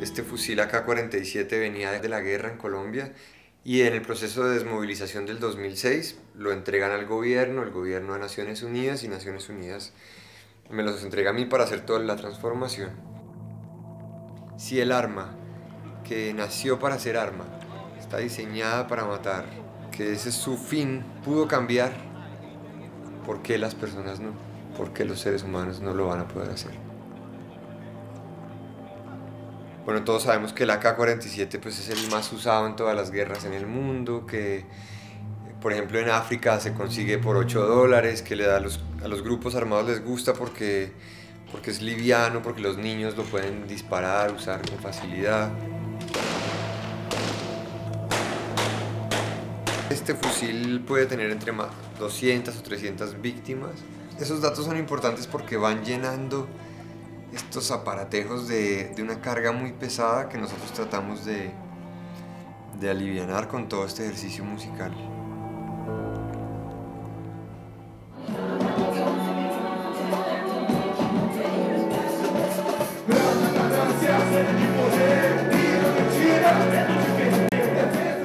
Este fusil AK-47 venía de la guerra en Colombia y en el proceso de desmovilización del 2006 lo entregan al gobierno, el gobierno de Naciones Unidas y Naciones Unidas me los entrega a mí para hacer toda la transformación. Si el arma que nació para ser arma, está diseñada para matar, que ese es su fin, pudo cambiar, ¿por qué las personas no? ¿Por qué los seres humanos no lo van a poder hacer? Bueno, todos sabemos que el AK-47 pues, es el más usado en todas las guerras en el mundo, que por ejemplo en África se consigue por 8 dólares, que le da a los, a los grupos armados les gusta porque, porque es liviano, porque los niños lo pueden disparar, usar con facilidad. Este fusil puede tener entre 200 o 300 víctimas. Esos datos son importantes porque van llenando estos aparatejos de, una carga muy pesada que nosotros tratamos de, de aliviar con todo este ejercicio musical.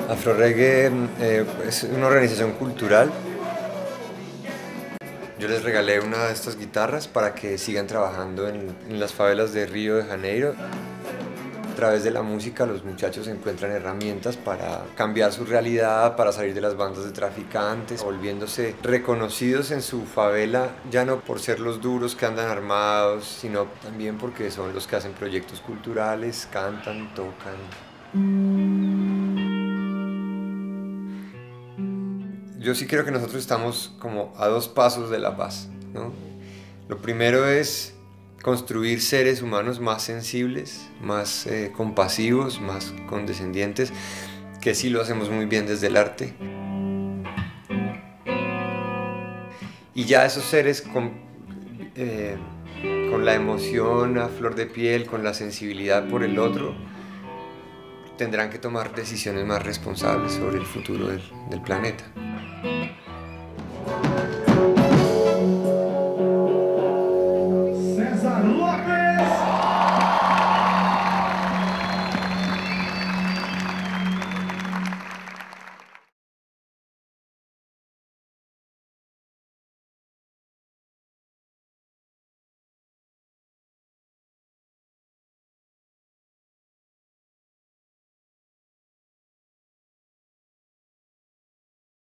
Afroreggae eh, es una organización cultural. Yo les regalé una de estas guitarras para que sigan trabajando en, las favelas de Río de Janeiro. A través de la música los muchachos encuentran herramientas para cambiar su realidad, para salir de las bandas de traficantes, volviéndose reconocidos en su favela, ya no por ser los duros que andan armados, sino también porque son los que hacen proyectos culturales, cantan, tocan. Yo sí creo que nosotros estamos como a dos pasos de la paz. ¿no? Lo primero es construir seres humanos más sensibles, más eh, compasivos, más condescendientes, que sí lo hacemos muy bien desde el arte. Y ya esos seres con, eh, con la emoción a flor de piel, con la sensibilidad por el otro, tendrán que tomar decisiones más responsables sobre el futuro del, planeta.